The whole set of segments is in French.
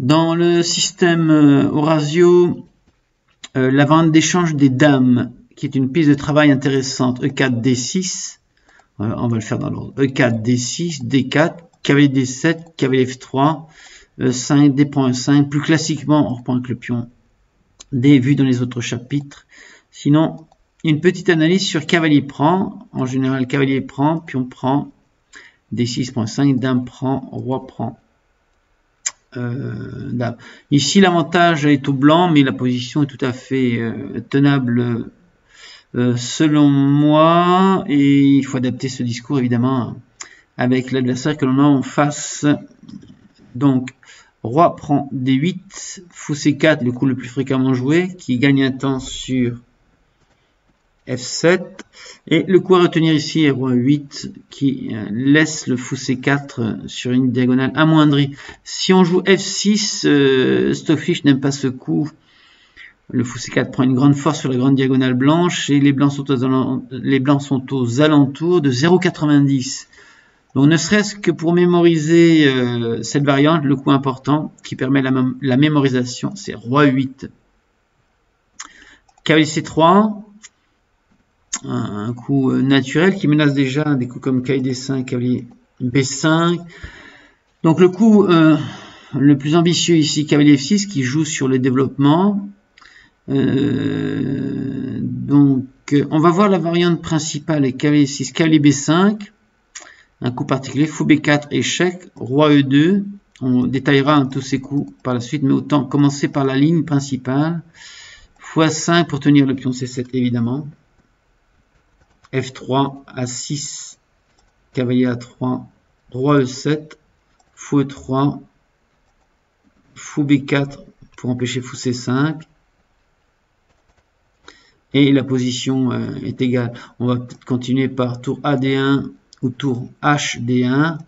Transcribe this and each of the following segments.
Dans le système euh, Orasio, euh, la vente d'échange des dames, qui est une piste de travail intéressante, E4, D6, on va le faire dans l'ordre, E4, D6, D4, cavalier D7, cavalier F3, E5, D.5, plus classiquement, on reprend avec le pion D vu dans les autres chapitres. Sinon, une petite analyse sur cavalier prend, en général cavalier prend, pion prend, D6.5, dame prend, roi prend. Euh, Ici, l'avantage est au blanc, mais la position est tout à fait euh, tenable euh, selon moi. Et il faut adapter ce discours, évidemment, avec l'adversaire que l'on a en face. Donc, roi prend D8, fou C4, le coup le plus fréquemment joué, qui gagne un temps sur F7. Et le coup à retenir ici est roi 8 qui euh, laisse le fou C4 sur une diagonale amoindrie. Si on joue F6, euh, n'aime pas ce coup. Le fou C4 prend une grande force sur la grande diagonale blanche et les blancs sont aux, alentours de 0,90. Donc ne serait-ce que pour mémoriser euh, cette variante, le coup important qui permet la, la mémorisation, c'est roi 8. Cavalier C3, un, coup euh, naturel qui menace déjà des coups comme KD5, cavalier B5. Donc le coup euh, le plus ambitieux ici, cavalier F6, qui joue sur le développement. Euh, donc on va voir la variante principale, cavalier 6, cavalier B5. Un coup particulier, fou B4, échec, roi E2. On détaillera tous ces coups par la suite, mais autant commencer par la ligne principale. Fou A5 pour tenir le pion C7 évidemment. F3, A6, cavalier A3, roi E7, fou E3, fou B4 pour empêcher fou C5. Et la position euh, est égale. On va continuer par tour AD1 ou tour HD1.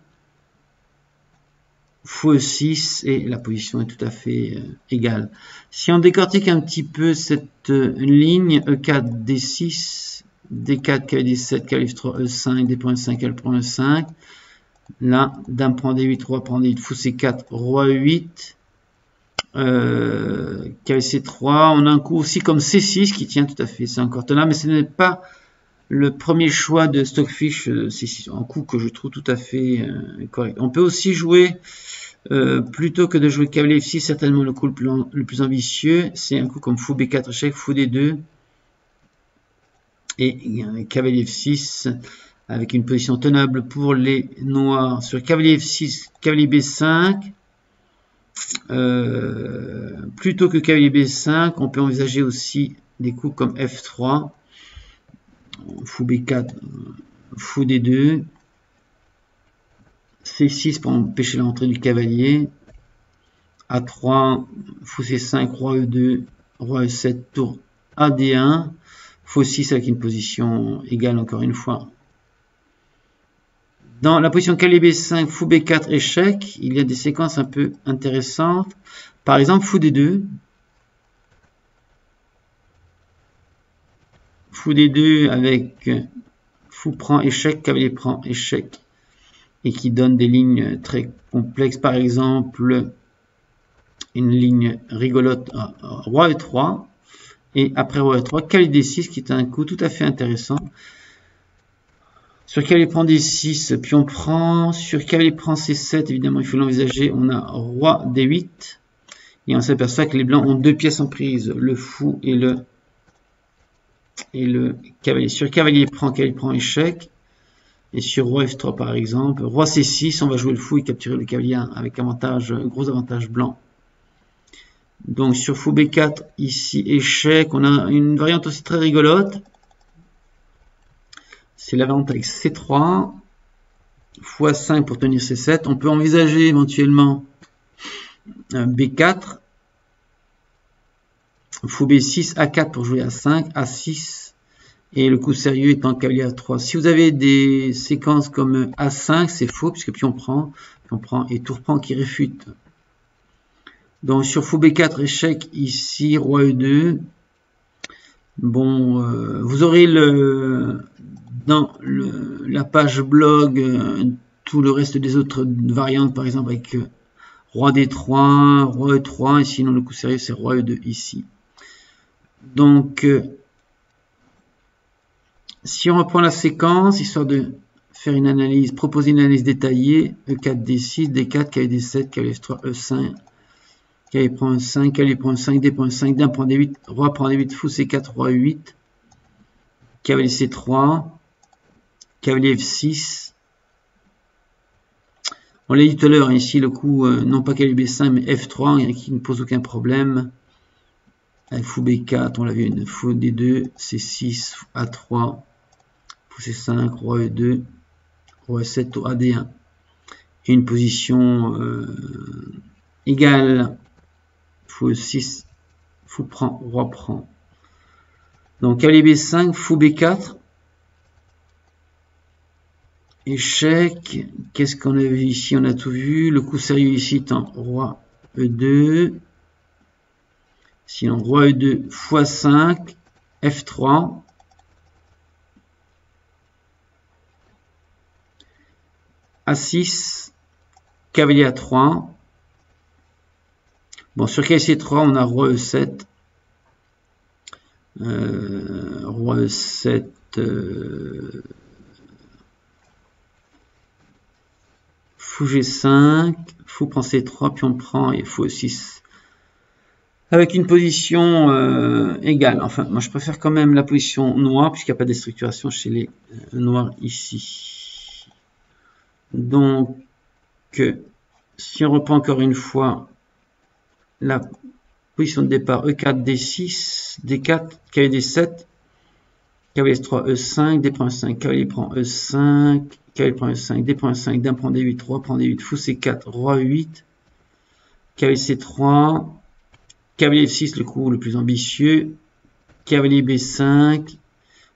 Fou E6 et la position est tout à fait euh, égale. Si on décortique un petit peu cette euh, ligne E4, D6, D4, cavalier 7, cavalier 3, E5, D.5, L prend E5. Là, dame prend D8, roi prend D8, fou C4, roi E8. Euh, cavalier C3. On a un coup aussi comme C6 qui tient tout à fait, c'est encore tenable, mais ce n'est pas le premier choix de Stockfish euh, C6. Un coup que je trouve tout à fait euh, correct. On peut aussi jouer, euh, plutôt que de jouer cavalier F6, certainement le coup le plus, le plus ambitieux, c'est un coup comme fou B4 échec, fou D2 et cavalier F6 avec une position tenable pour les noirs. Sur cavalier F6, cavalier B5. Euh, plutôt que cavalier B5, on peut envisager aussi des coups comme F3, fou B4, fou D2, C6 pour empêcher l'entrée du cavalier, A3, fou C5, roi E2, roi E7, tour AD1, Faux 6 avec une position égale encore une fois. Dans la position calibre 5, fou B4, échec, il y a des séquences un peu intéressantes. Par exemple, fou D2. Fou D2 avec fou prend échec, cavalier prend échec. Et qui donne des lignes très complexes. Par exemple, une ligne rigolote, roi E3 et après roi 3 cavalier d6 qui est un coup tout à fait intéressant. Sur cavalier prend d6, pion prend. Sur cavalier prend c7, évidemment, il faut l'envisager. On a roi d8. Et on s'aperçoit que les blancs ont deux pièces en prise, le fou et le, et le cavalier. Sur cavalier prend, cavalier prend échec. Et sur roi f3 par exemple, roi c6, on va jouer le fou et capturer le cavalier avec avantage, gros avantage blanc. Donc sur fou B4, ici échec, on a une variante aussi très rigolote. C'est la variante avec C3, fou A5 pour tenir C7. On peut envisager éventuellement B4, fou B6, A4 pour jouer A5, A6, et le coup sérieux étant cavalier A3. Si vous avez des séquences comme A5, c'est faux, puisque puis on prend, on prend et tour prend qui réfute. Donc sur fou B4, échec ici, roi E2. Bon, euh, vous aurez le, dans la page blog euh, tout le reste des autres variantes, par exemple avec euh, roi d3, roi e3, et sinon le coup sérieux c'est roi e2 ici. Donc, si on reprend la séquence, histoire de faire une analyse, proposer une analyse détaillée, E4, D6, D4, cavalier D7, cavalier F3, E5, cavalier prend un 5, cavalier prend un 5, D prend un 5, dame prend D8, roi prend D8, fou C4, roi 8, cavalier C3, cavalier F6. On l'a dit tout à l'heure, ici le coup, euh, non pas cavalier B5, mais F3, qui ne pose aucun problème. Fou B4, on l'a vu, une fou D2, C6, A3, fou C5, roi E2, roi E7, tour AD1. Et une position euh, égale, fou E6, fou prend, roi prend. Donc cavalier B5, fou B4, échec. Qu'est-ce qu'on a vu ici? On a tout vu. Le coup sérieux ici étant roi E2. Sinon, roi E2 x5, F3. A6, cavalier A3. Bon, sur cavalier C3, on a roi E7. Euh, roi E7. Euh, fou G5, fou prend C3, puis on prend et fou E6. Avec une position euh, égale. Enfin, moi je préfère quand même la position noire, puisqu'il n'y a pas de déstructuration chez les euh, noirs ici. Donc, si on reprend encore une fois la position de départ E4, D6, D4, cavalier D7, cavalier S3, E5, D prend 5, cavalier prend E5, cavalier prend E5, D prend 5, dame prend D8, roi prend D8, fou C4, roi 8, cavalier C3, cavalier F6, le coup le plus ambitieux, cavalier B5,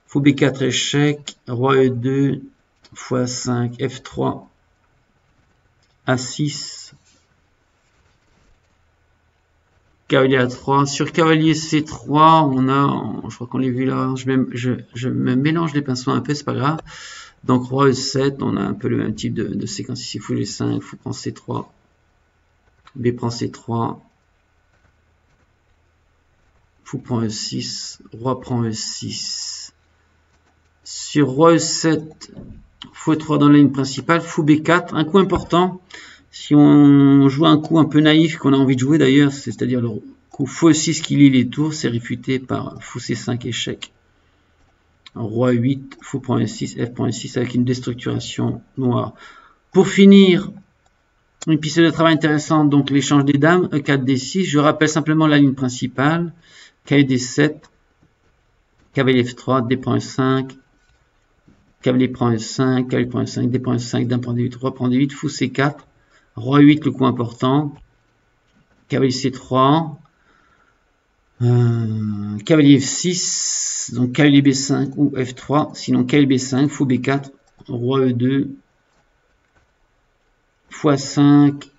fou B4 échec, roi E2, x5, F3, A6, cavalier A3. Sur cavalier C3, on a, je crois qu'on l'a vu là, je, je, me mélange les pinceaux un peu, c'est pas grave. Donc roi E7, on a un peu le même type de, séquence ici, fou G5, fou prend C3, B prend C3, fou prend E6, roi prend E6. Sur roi E7, fou E3 dans la ligne principale, fou B4, un coup important, si on joue un coup un peu naïf qu'on a envie de jouer d'ailleurs, c'est-à-dire le coup fou E6 qui lit les tours, c'est réfuté par fou C5 échec. Roi 8, fou prend E6, F prend E6 avec une déstructuration noire. Pour finir, une piste de travail intéressante, donc l'échange des dames, E4, D6. Je rappelle simplement la ligne principale, cavalier D7, cavalier F3, D prend 5, cavalier prend 5, cavalier prend 5, D prend 5, dame prend D8, roi prend D8, fou C4, roi 8, le coup important, cavalier C3, euh, cavalier F6, donc cavalier B5 ou F3, sinon cavalier B5, fou B4, roi E2, x5,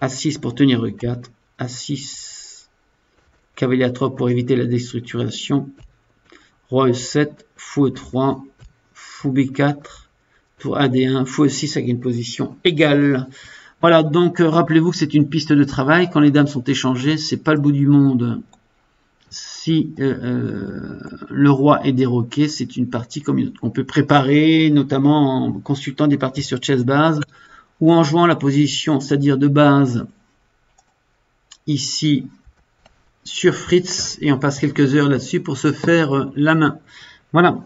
A6 pour tenir E4, A6, cavalier A3 pour éviter la déstructuration, roi E7, fou E3, fou B4, tour AD1, fou E6 avec une position égale. Voilà, donc euh, rappelez-vous que c'est une piste de travail. Quand les dames sont échangées, c'est pas le bout du monde. Si euh, euh, le roi est déroqué, c'est une partie comme une autre qu'on peut préparer, notamment en consultant des parties sur Chessbase ou en jouant la position, c'est-à-dire de base ici sur Fritz et on passe quelques heures là-dessus pour se faire la main. Voilà.